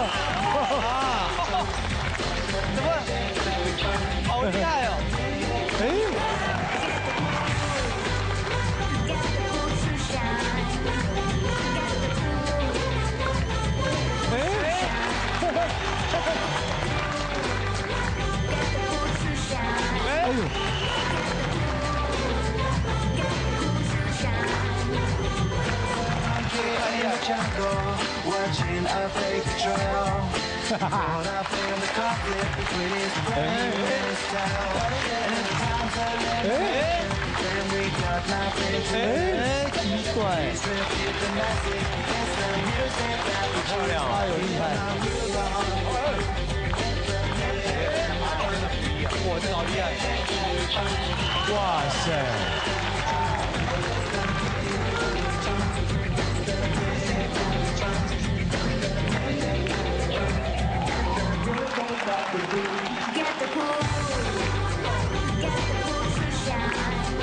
哇！怎么？好厉害哦！哎！哎！jungle, watching a paper trail. Caught up in the conflict between his brain and his style. And his times are limited, then we got nothing to lose. 哎，奇怪， Drifted the message, it's the music that we choose. 哎呦厉害！哇，这个好厉害！哇塞！ Get the cool, get the cool to shine.